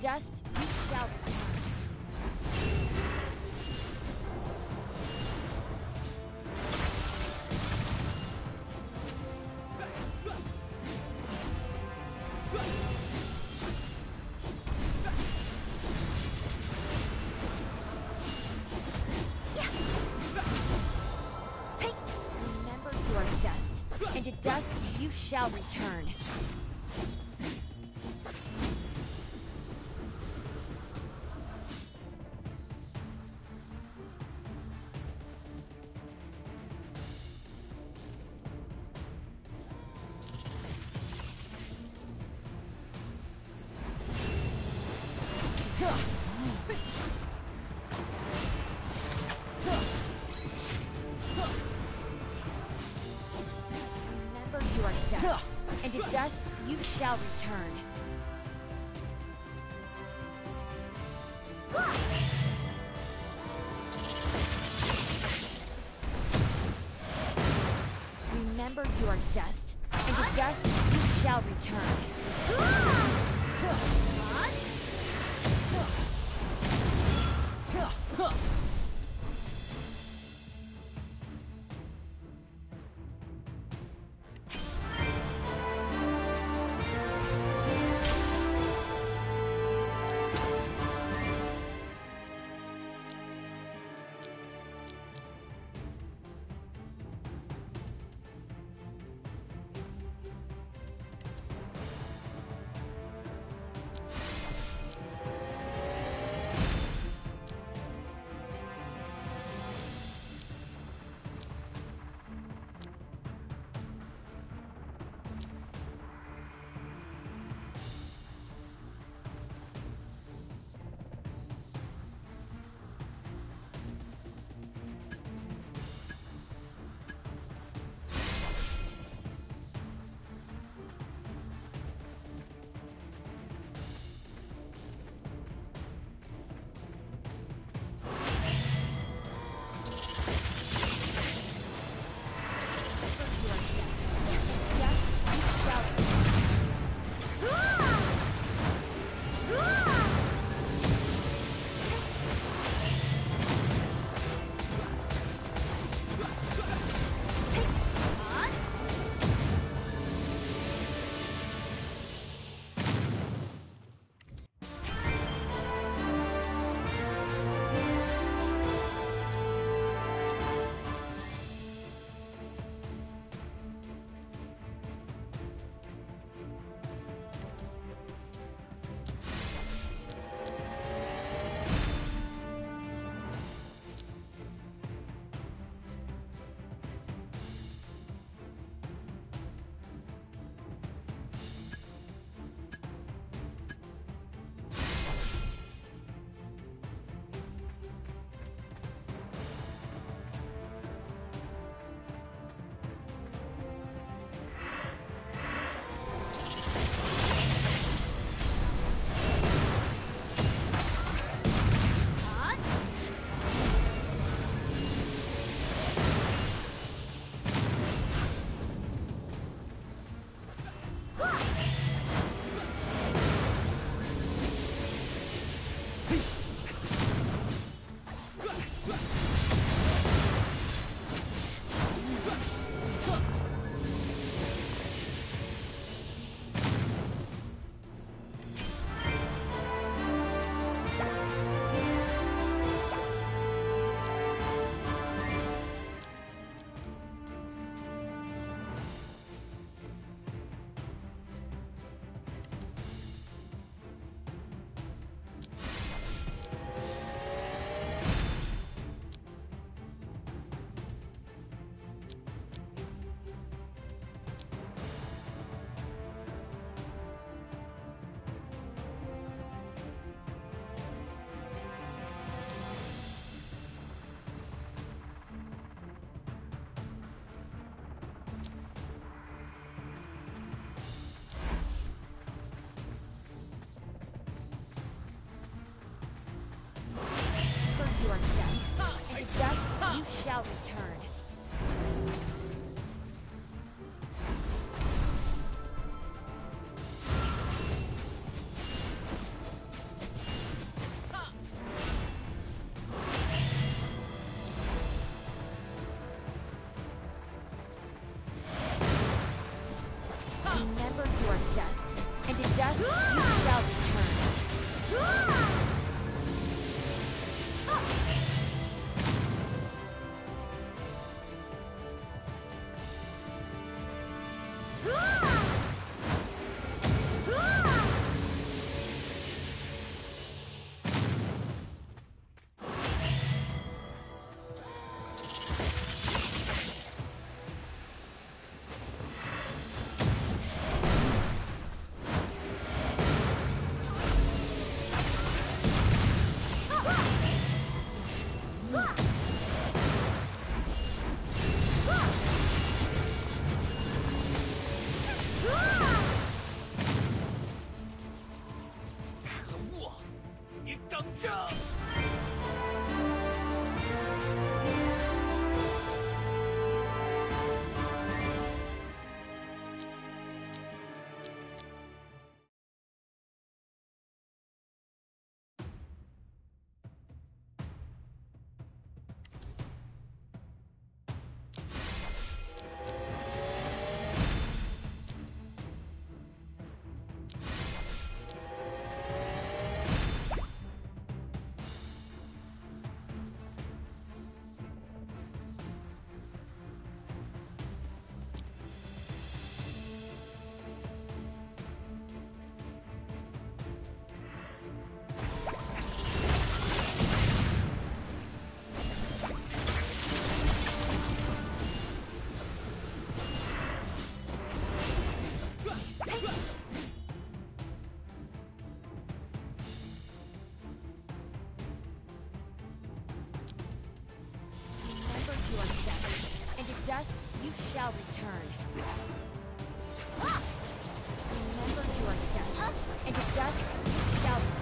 dust you shall return. Remember you are dust, and to dust you shall return. You shall return. Remember you are dust, and to dust you shall return. shall return. Dust, you shall return. Remember you are dust, and to dust you shall return.